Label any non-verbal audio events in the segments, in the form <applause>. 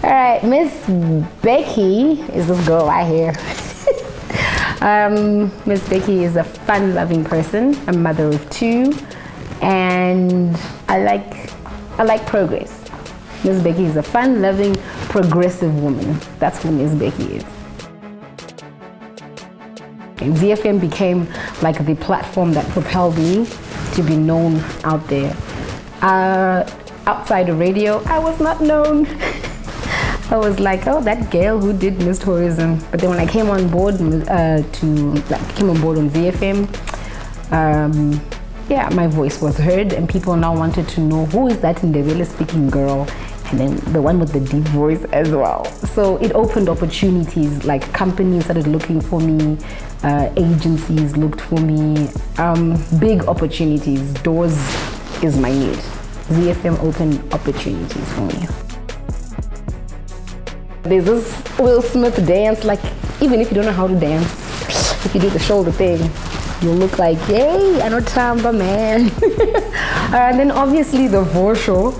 All right, Miss Becky is this girl right here. <laughs> um, Miss Becky is a fun-loving person, a mother of two, and I like I like progress. Miss Becky is a fun-loving, progressive woman. That's who Miss Becky is. And ZiFM became like the platform that propelled me to be known out there. Uh, outside of radio, I was not known. <laughs> I was like, oh, that girl who did Miss Tourism. But then when I came on board uh, to, like, came on board on ZiFM, um, yeah, my voice was heard and people now wanted to know who is that Ndebele speaking girl and then the one with the deep voice as well. So it opened opportunities, like companies started looking for me, uh, agencies looked for me, um, big opportunities, doors is my need. ZiFM opened opportunities for me. There's this Will Smith dance, like even if you don't know how to dance, if you do the shoulder thing, you'll look like, yay, I know Tamba man. <laughs> and then obviously the Vosho.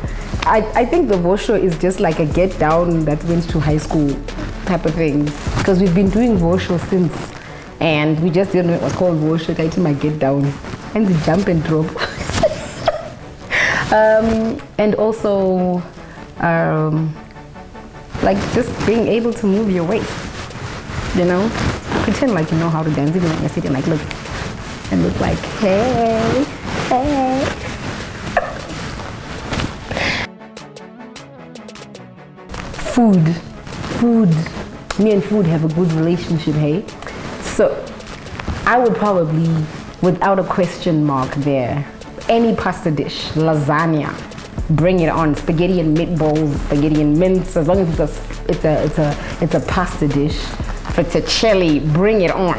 I, I think the Vosho is just like a get down that went to high school type of thing. Because we've been doing Vosho since and we just didn't know it was called Vosho, I think my get down. And the jump and drop. <laughs> um, and also um, like just being able to move your waist, you know? Pretend like you know how to dance even when you're sitting like look and look like, hey, hey. <laughs> food, food. Me and food have a good relationship, hey? So I would probably, without a question mark there, any pasta dish, lasagna, bring it on. Spaghetti and meatballs, spaghetti and mince, as long as it's a, it's a, it's a, it's a pasta dish. If it's a chili, bring it on.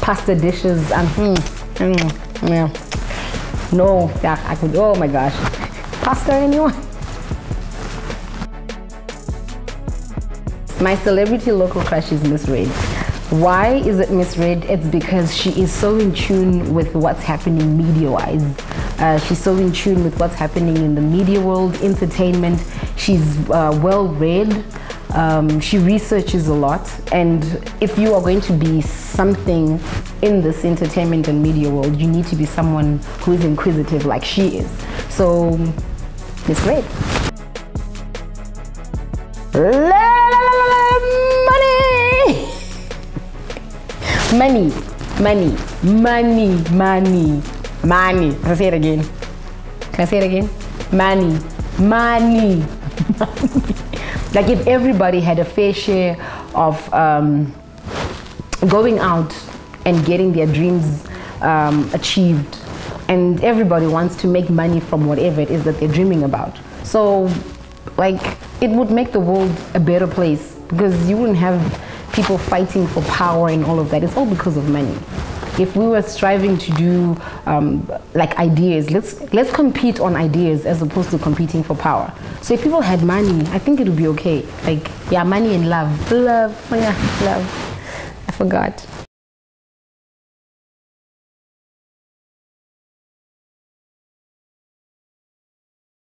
Pasta dishes, and hmm, mm, yeah. No, yeah, I could, oh my gosh. Pasta anyone? My celebrity local crush is Miss Red. Why is it Miss Red? It's because she is so in tune with what's happening media-wise. Uh, she's so in tune with what's happening in the media world, entertainment. She's uh, well read. Um, she researches a lot. And if you are going to be something in this entertainment and media world, you need to be someone who is inquisitive like she is. So, Miss Red. Money! Money, money, money, money. Money. Can I say it again? Can I say it again? Money. Money. <laughs> like if everybody had a fair share of um, going out and getting their dreams um, achieved and everybody wants to make money from whatever it is that they're dreaming about. So like it would make the world a better place because you wouldn't have people fighting for power and all of that. It's all because of money if we were striving to do um, like ideas, let's let's compete on ideas as opposed to competing for power. So if people had money, I think it would be okay. Like yeah, money and love, love, oh yeah, love. I forgot.